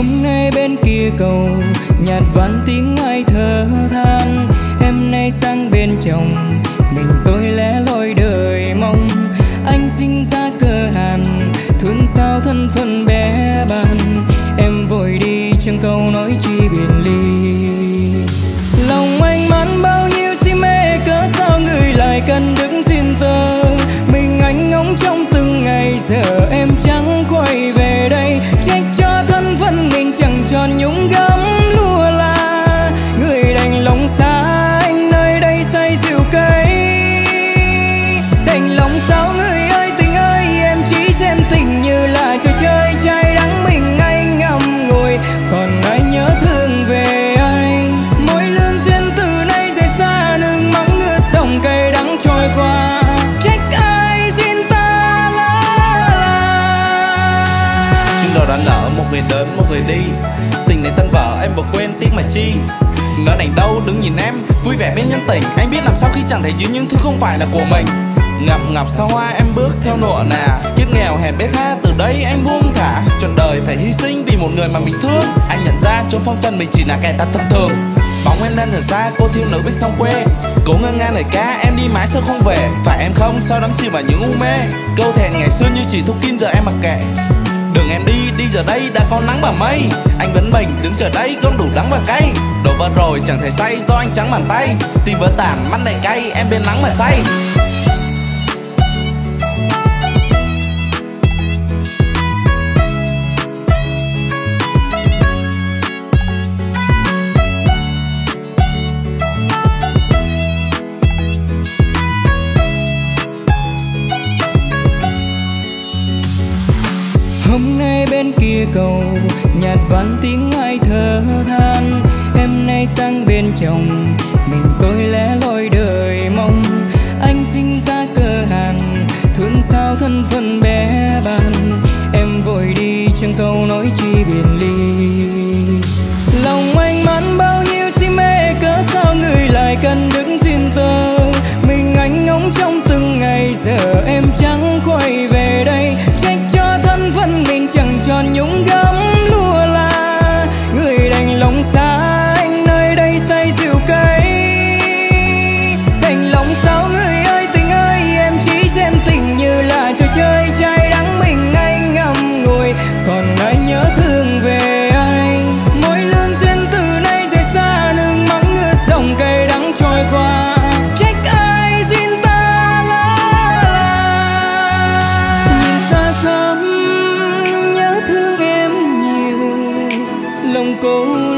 hôm nay bên kia cầu, nhạt vắng tiếng ai thở than. Em nay sang bên chồng, mình người đến một người đi. Tình này tan vợ em vừa quên tiếc mà chi. Ngỡ đành đâu đứng nhìn em, Vui vẻ bên nhân tình. Anh biết làm sao khi chẳng thể giữ những thứ không phải là của mình. Ngập ngập sao hoa em bước theo nụa nà. Kiếp nghèo hèn bế tha, từ đây anh buông thả. Trọn đời phải hy sinh vì một người mà mình thương. Anh nhận ra chốn phong trần mình chỉ là kẻ ta thông thường. Bóng em đang ở xa, cô thiếu nữ bên sông quê. Cố ngơ ngang lời ca, em đi mãi sao không về? Phải em không, sao đắm chìm vào những u mê? Câu thẹn ngày xưa như chỉ thúc kim giờ em mặc kệ. Đường em đi, đi giờ đây đã có nắng và mây. Anh vẫn mình đứng chờ đây không đủ đắng và cay. Đổ vào rồi chẳng thể say do anh trắng bàn tay. Tim vỡ tàn, mắt đầy cay, em bên nắng mà say. Hôm bên kia cầu, nhạt ván tiếng ai thở than. Em nay sang bên chồng, mình tôi lẽ loi đời mong. Anh sinh ra cơ hàn thương sao thân phận bé bàn em vội đi chẳng câu nói chi biệt ly. Lòng anh mắn bao nhiêu si mê, cớ sao người lại cần đứng duyên tơ mình anh ngóng trong từng ngày, giờ em chẳng quay về đây. cô